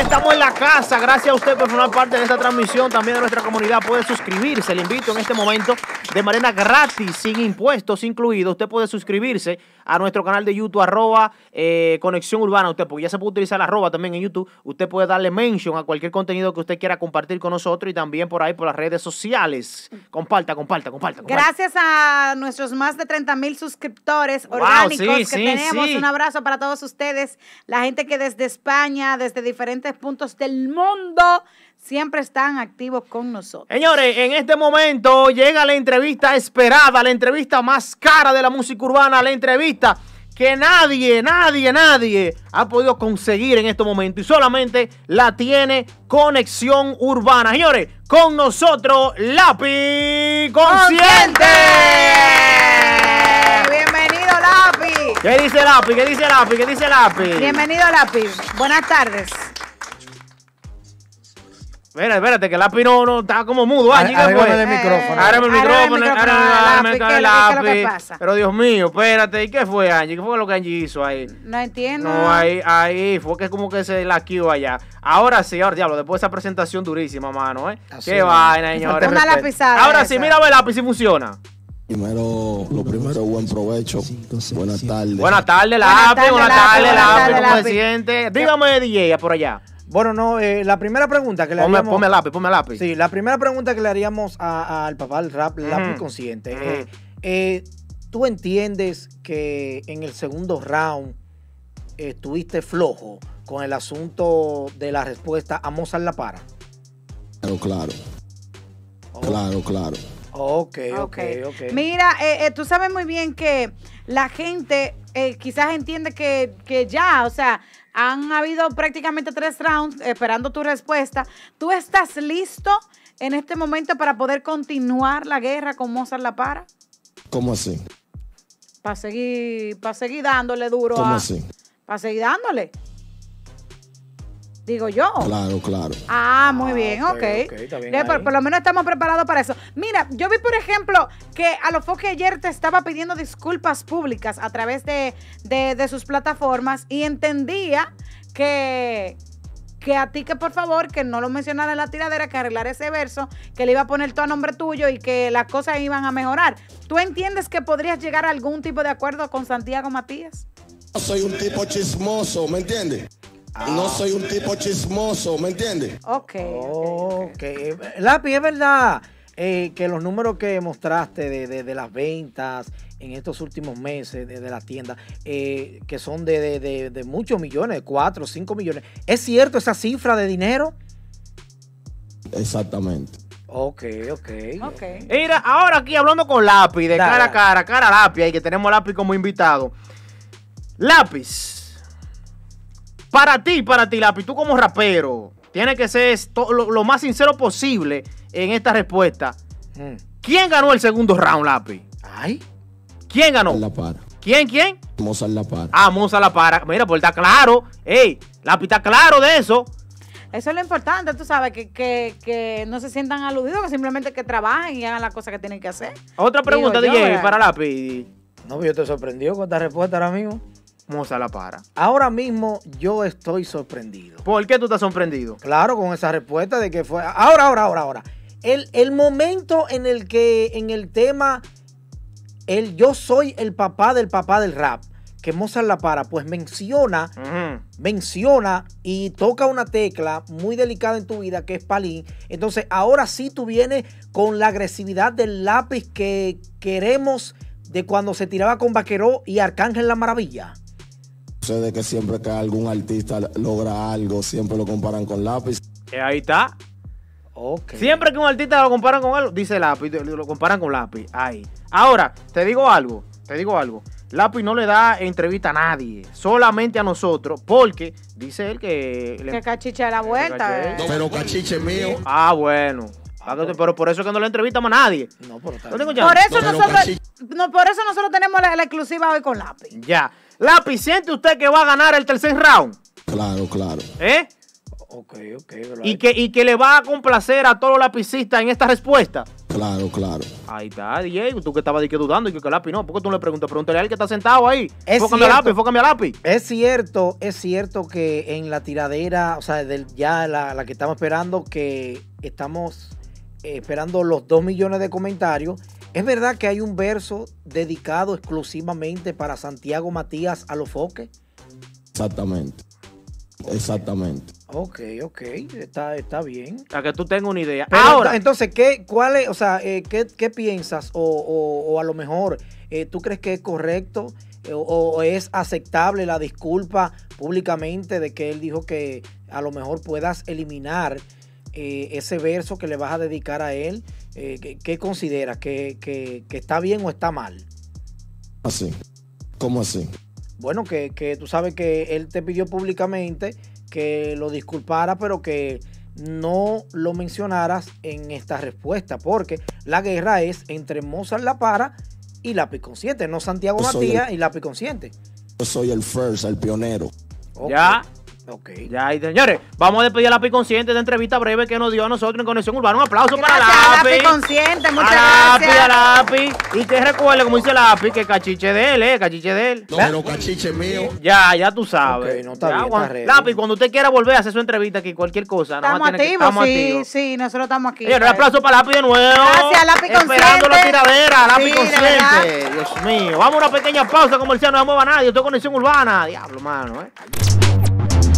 Estamos en la casa. Gracias a usted por formar parte de esta transmisión. También de nuestra comunidad puede suscribirse. Le invito en este momento de manera gratis, sin impuestos incluidos. Usted puede suscribirse a nuestro canal de YouTube, arroba eh, Conexión Urbana. Usted, porque ya se puede utilizar arroba también en YouTube. Usted puede darle mention a cualquier contenido que usted quiera compartir con nosotros y también por ahí por las redes sociales. Comparta, comparta, comparta. comparta. Gracias a nuestros más de 30 mil suscriptores Wow, orgánicos sí, que sí, tenemos. sí. Un abrazo para todos ustedes. La gente que desde España, desde diferentes puntos del mundo, siempre están activos con nosotros. Señores, en este momento llega la entrevista esperada, la entrevista más cara de la música urbana, la entrevista que nadie, nadie, nadie ha podido conseguir en este momento y solamente la tiene Conexión Urbana. Señores, con nosotros, Lápiz Consciente. Bienvenido, Lápiz. ¿Qué dice Lápiz? ¿Qué dice Lápiz? ¿Qué dice Lápiz? Bienvenido, Lápiz. Buenas tardes. Espérate, espérate, que Lápiz no, no está como mudo. ¿qué Arréglame fue? el micrófono. Árame el Árame el micrófono, árame- lápiz, árame ¿qué el lápiz. que pasa? Pero Dios mío, espérate, ¿y qué fue Angie? ¿Qué fue lo que Angie hizo ahí? No entiendo. No, ahí, ahí, fue que como que se la quedó allá. Ahora sí, ahora diablo, después de esa presentación durísima, mano, ¿eh? Así Qué vaina, señores. Una lapizada Ahora esa. sí, mira el lápiz si funciona. Primero, lo primero, buen provecho. Buenas tardes. Buenas tardes, lápiz, buenas tardes, lápiz, ¿cómo se siente? Dígame, DJ, por allá. Bueno, no, eh, la primera pregunta que le Ponme, haríamos... ponme el lápiz, ponme el lápiz. Sí, la primera pregunta que le haríamos al papá del rap, el lápiz consciente. Eh, eh, ¿Tú entiendes que en el segundo round eh, estuviste flojo con el asunto de la respuesta a Mozart La Para? Claro, claro. Oh, Claro, claro. Ok, ok, Ok. ok. Mira, eh, eh, tú sabes muy bien que la gente eh, quizás entiende que, que ya, o sea, han habido prácticamente tres rounds esperando tu respuesta. ¿Tú estás listo en este momento para poder continuar la guerra con Mozart La Para? ¿Cómo así? Para seguir, para seguir dándole duro ¿Cómo a- así? Para seguir dándole. Digo yo. Claro, claro. Ah, muy bien, ok, ok. ok, está bien Ya, por, lo menos estamos preparados para eso. Mira, yo vi, por ejemplo, que Alofoque ayer te estaba pidiendo disculpas públicas a través de, de- de sus plataformas y entendía que, que a ti que por favor, que no lo mencionara en la tiradera, que arreglar ese verso, que le iba a poner todo a nombre tuyo y que las cosas iban a mejorar. ¿Tú entiendes que podrías llegar a algún tipo de acuerdo con Santiago Matías? Soy un tipo chismoso, ¿me entiendes? No soy un tipo chismoso, ¿me entiendes? Ok. Ok. Lápiz, es verdad eh, que los números que mostraste de, de- de las ventas en estos últimos meses de, de la tienda, eh, que son de, de- de- de muchos millones, 4 o 5 millones, ¿es cierto esa cifra de dinero? Exactamente. Ok, ok. Ok. Mira, ahora aquí hablando con Lápiz, de Dale, cara a cara, cara a Lápiz, ahí que tenemos a Lápiz como invitado. Lápiz, para ti, para ti, Lápiz, tú como rapero, tienes que ser esto- lo, lo más sincero posible en esta respuesta. Mm. ¿Quién ganó el segundo round, Lápiz? Ay, ¿Quién ganó? La para. ¿Quién, quién? Mozart la para. Ah, Monza la para. Mira, pues está claro. Ey, Lápiz está claro de eso. Eso es lo importante, tú sabes, que, que, que no se sientan aludidos, que simplemente que trabajen y hagan las cosas que tienen que hacer. Otra pregunta, Digo yo, DJ, ¿verdad? para Lápiz. no, yo te sorprendió con esta respuesta ahora mismo. Monza la para. Ahora mismo yo estoy sorprendido. ¿Por qué tú estás sorprendido? Claro, con esa respuesta de que fue. Ahora, ahora, ahora, ahora. El, el momento en el que en el tema, el yo soy el papá del papá del rap, que Mozart La Para, pues menciona, menciona y toca una tecla muy delicada en tu vida, que es Palín. Entonces, ahora sí tú vienes con la agresividad del lápiz que queremos de cuando se tiraba con Vaqueró y Arcángel La Maravilla. Sucede que siempre que algún artista logra algo, siempre lo comparan con lápiz. Eh, ahí está. Siempre que un artista lo comparan con él, dice Lápiz, lo comparan con Lápiz. Ahí. Ahora, te digo algo, te digo algo. Lápiz no le da entrevista a nadie, solamente a nosotros, porque dice él que... le- Que cachicha de la vuelta. caché. eh. Pero cachiche mío. Ah, bueno. Ah, Pero por eso es que no le entrevistamos a nadie. No, pero No tengo ya. Por eso, No, pero nosotros, no, por eso nosotros tenemos la, la exclusiva hoy con Lápiz. Ya. Lápiz, ¿siente usted que va a ganar el tercer round? Claro, claro. ¿Eh? Ok, ok. pero Y que, y que le va a complacer a todos los lapicistas en esta respuesta. claro, claro. Ahí está, DJ. Tú que estabas de que dudando y que, que lápiz no. ¿Por qué tú no le preguntas? Pregúntale a él que está sentado ahí. Es Fócame al cierto. lápiz, fócame al lápiz. Es cierto, es cierto que en la tiradera, o sea, del, ya la, la que estamos esperando, que estamos eh, esperando los 2 millones de comentarios. Es verdad que hay un verso dedicado exclusivamente para Santiago Matías a los foques. Exactamente. Exactamente. Ok, ok, está, está bien. Para que tú tengas una idea. Pero Ahora, ento- entonces, ¿qué, cuál es, o sea, eh, ¿qué, qué piensas? O, o- o a lo mejor, eh, ¿tú crees que es correcto eh, o, o es aceptable la disculpa públicamente de que él dijo que a lo mejor puedas eliminar eh, ese verso que le vas a dedicar a él? Eh, ¿qué, qué consideras? ¿Que, que- que está bien o está mal? Así. ¿Cómo así? Bueno, que, que tú sabes que él te pidió públicamente que lo disculpara, pero que no lo mencionaras en esta respuesta, porque la guerra es entre Mozart La Para y Lápiz Consciente, no Santiago Matías el- y Lápiz Consciente. Yo soy el first, el pionero. Ya. Ok. Ya, y señores, vamos a despedir a Lápiz Consciente de entrevista breve que nos dio a nosotros en Conexión Urbana. Un aplauso para Gracias, Lápiz. Lápiz Consciente, muchas a Lápiz, gracias. a Lápiz. Y que recuerde, como dice Lápiz, que cachiche de él, eh, cachiche de él. No, pero cachiche mío. Ya, ya tú sabes. Ok, no, está Ya, bien, cuando- está. Lápiz, cuando usted quiera volver a hacer su entrevista aquí, cualquier cosa. Estamos tiene que- activos, estamos sí, activos. sí, nosotros estamos aquí. Señores, un aplauso para Lápiz de nuevo. Gracias, Lápiz Esperando la Consciente. tiradera, Lápiz Sí, Consciente. Dios mío. Vamos a una pequeña pausa comercial, no se mueva nadie. Esto es Conexión Urbana. Diablo, mano, eh.